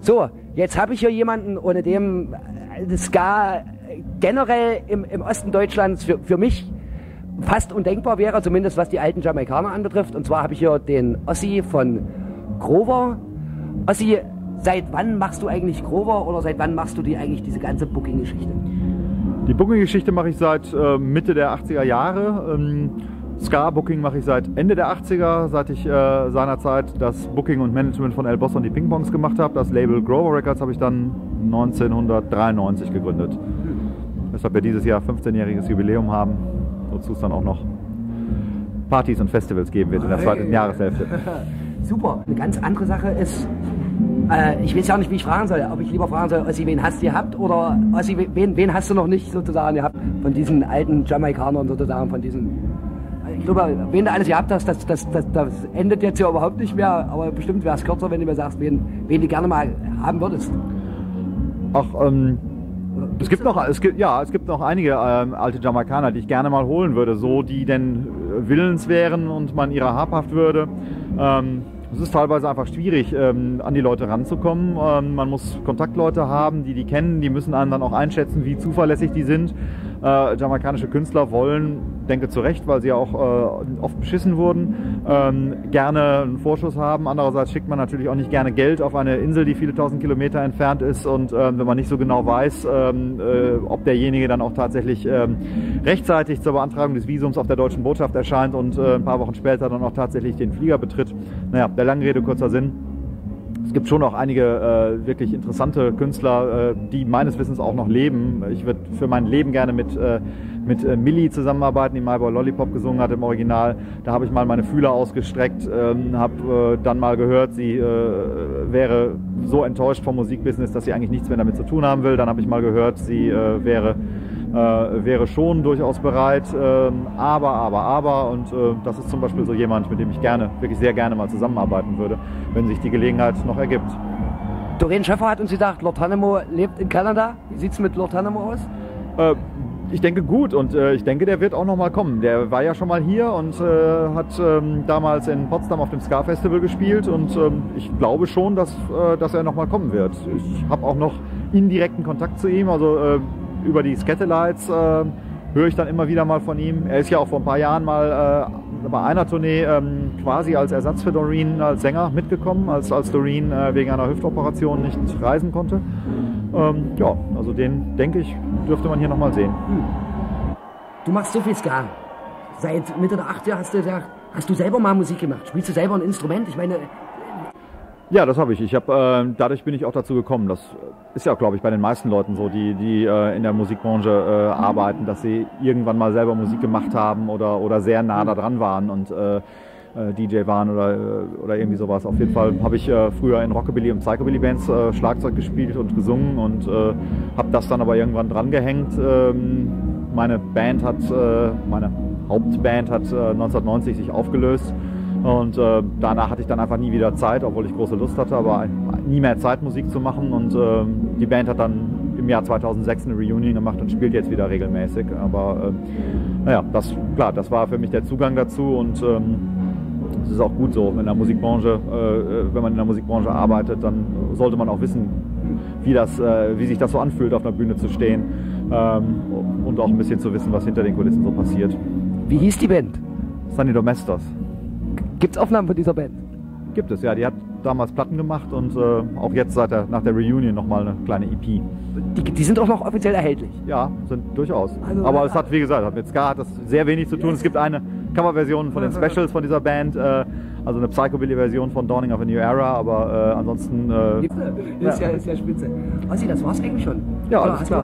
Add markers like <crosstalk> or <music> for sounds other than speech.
So, jetzt habe ich hier jemanden, ohne dem äh, Ska generell im, im Osten Deutschlands für, für mich fast undenkbar wäre, zumindest was die alten Jamaikaner anbetrifft. Und zwar habe ich hier den Ossi von Grover. Ossi, seit wann machst du eigentlich Grover oder seit wann machst du die eigentlich diese ganze Booking-Geschichte? Die Booking-Geschichte mache ich seit äh, Mitte der 80er Jahre. Ähm, Ska-Booking mache ich seit Ende der 80er, seit ich äh, seinerzeit das Booking und Management von El Boss und die Ping-Pongs gemacht habe. Das Label Grover Records habe ich dann 1993 gegründet. Hm. Weshalb wir dieses Jahr 15-jähriges Jubiläum haben, wozu es dann auch noch Partys und Festivals geben wird in der zweiten Jahreshälfte. <laughs> Super. Eine ganz andere Sache ist, äh, ich weiß ja nicht, wie ich fragen soll, ob ich lieber fragen soll, Ossi, wen hast du gehabt oder Ossi, wen, wen hast du noch nicht sozusagen gehabt von diesen alten Jamaikanern sozusagen, von diesen glaube, wen du alles gehabt hast, das, das, das, das endet jetzt ja überhaupt nicht mehr, aber bestimmt wäre es kürzer, wenn du mir sagst, wen, wen du gerne mal haben würdest. Ach, ähm, es gibt noch, es gibt, ja, es gibt noch einige ähm, alte Jamaikaner, die ich gerne mal holen würde, so die denn äh, willens wären und man ihrer habhaft würde. Ähm, es ist teilweise einfach schwierig, ähm, an die Leute ranzukommen. Ähm, man muss Kontaktleute haben, die die kennen, die müssen einen dann auch einschätzen, wie zuverlässig die sind. Äh, jamaikanische Künstler wollen, denke zu Recht, weil sie ja auch äh, oft beschissen wurden, ähm, gerne einen Vorschuss haben. Andererseits schickt man natürlich auch nicht gerne Geld auf eine Insel, die viele tausend Kilometer entfernt ist und ähm, wenn man nicht so genau weiß, ähm, äh, ob derjenige dann auch tatsächlich ähm, rechtzeitig zur Beantragung des Visums auf der deutschen Botschaft erscheint und äh, ein paar Wochen später dann auch tatsächlich den Flieger betritt. Naja, der lange Rede, kurzer Sinn es gibt schon auch einige äh, wirklich interessante Künstler, äh, die meines Wissens auch noch leben. Ich würde für mein Leben gerne mit, äh, mit äh, Millie zusammenarbeiten, die My Boy Lollipop gesungen hat im Original. Da habe ich mal meine Fühler ausgestreckt, ähm, habe äh, dann mal gehört, sie äh, wäre so enttäuscht vom Musikbusiness, dass sie eigentlich nichts mehr damit zu tun haben will. Dann habe ich mal gehört, sie wäre wäre schon durchaus bereit. Ähm, aber, aber, aber, und äh, das ist zum Beispiel so jemand, mit dem ich gerne, wirklich sehr gerne mal zusammenarbeiten würde, wenn sich die Gelegenheit noch ergibt. Doreen Schäffer hat uns gesagt, Lord Hannemo lebt in Kanada. Wie sieht es mit Lord Hannemo aus? Äh, ich denke gut und äh, ich denke, der wird auch noch mal kommen. Der war ja schon mal hier und äh, hat ähm, damals in Potsdam auf dem Ska Festival gespielt und ähm, ich glaube schon, dass, äh, dass er noch mal kommen wird. Ich habe auch noch indirekten Kontakt zu ihm, also äh, über die Scatterlights äh, höre ich dann immer wieder mal von ihm. Er ist ja auch vor ein paar Jahren mal äh, bei einer Tournee ähm, quasi als Ersatz für Doreen als Sänger mitgekommen, als, als Doreen äh, wegen einer Hüftoperation nicht reisen konnte. Ähm, ja, also den denke ich, dürfte man hier nochmal sehen. Du machst so viel Ska. Seit Mitte der 80er hast du, hast du selber mal Musik gemacht. Spielst du selber ein Instrument? Ich meine, ja, das habe ich. Ich habe äh, dadurch bin ich auch dazu gekommen. Das ist ja, glaube ich, bei den meisten Leuten so, die die äh, in der Musikbranche äh, arbeiten, dass sie irgendwann mal selber Musik gemacht haben oder oder sehr nah da dran waren und äh, äh DJ waren oder äh, oder irgendwie sowas. Auf jeden Fall habe ich äh, früher in Rockabilly und Psychobilly Bands äh, Schlagzeug gespielt und gesungen und äh, habe das dann aber irgendwann dran gehängt. Ähm, meine Band hat äh, meine Hauptband hat äh, 1990 sich aufgelöst und äh, danach hatte ich dann einfach nie wieder Zeit, obwohl ich große Lust hatte, aber nie mehr Zeit, Musik zu machen. Und äh, die Band hat dann im Jahr 2006 eine Reunion gemacht und spielt jetzt wieder regelmäßig. Aber äh, naja, das, klar, das war für mich der Zugang dazu und ähm, es ist auch gut so, in der Musikbranche, äh, wenn man in der Musikbranche arbeitet, dann sollte man auch wissen, wie, das, äh, wie sich das so anfühlt, auf einer Bühne zu stehen ähm, und auch ein bisschen zu wissen, was hinter den Kulissen so passiert. Wie hieß die Band? Sunny Domestos. Gibt es Aufnahmen von dieser Band? Gibt es, ja. Die hat damals Platten gemacht und äh, auch jetzt seit der, nach der Reunion nochmal eine kleine EP. Die, die, sind auch noch offiziell erhältlich? Ja, sind durchaus. Also, Aber es hat, wie gesagt, mit Ska hat das sehr wenig zu tun. Es gibt eine Coverversion von den Specials von dieser Band, äh, also eine Psychobilly-Version von Dawning of a New Era, aber äh, ansonsten... Äh, ist, ja, ist ja spitze. Ossi, das war's eigentlich schon. Ja, alles klar.